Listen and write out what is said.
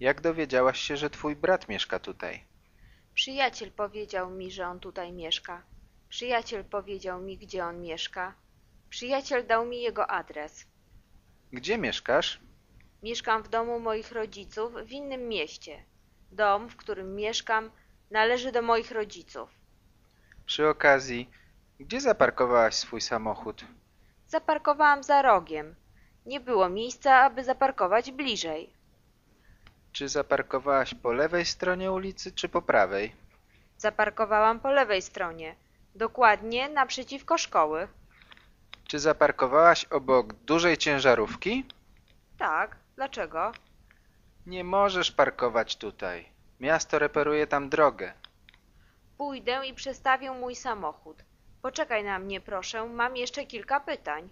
Jak dowiedziałaś się, że twój brat mieszka tutaj? Przyjaciel powiedział mi, że on tutaj mieszka. Przyjaciel powiedział mi, gdzie on mieszka. Przyjaciel dał mi jego adres. Gdzie mieszkasz? Mieszkam w domu moich rodziców w innym mieście. Dom, w którym mieszkam, należy do moich rodziców. Przy okazji, gdzie zaparkowałaś swój samochód? Zaparkowałam za rogiem. Nie było miejsca, aby zaparkować bliżej. Czy zaparkowałaś po lewej stronie ulicy, czy po prawej? Zaparkowałam po lewej stronie, dokładnie naprzeciwko szkoły. Czy zaparkowałaś obok dużej ciężarówki? Tak, dlaczego? Nie możesz parkować tutaj. Miasto reperuje tam drogę. Pójdę i przestawię mój samochód. Poczekaj na mnie, proszę, mam jeszcze kilka pytań.